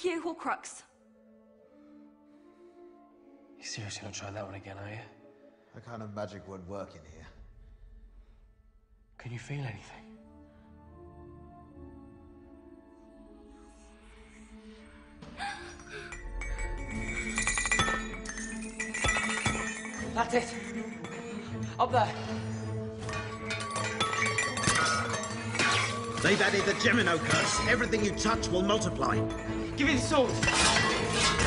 Accio Horcrux. You seriously gonna try that one again, are you? That kind of magic won't work in here. Can you feel anything? That's it. Up there. They've added the Gemino curse. Everything you touch will multiply. Give it the sword.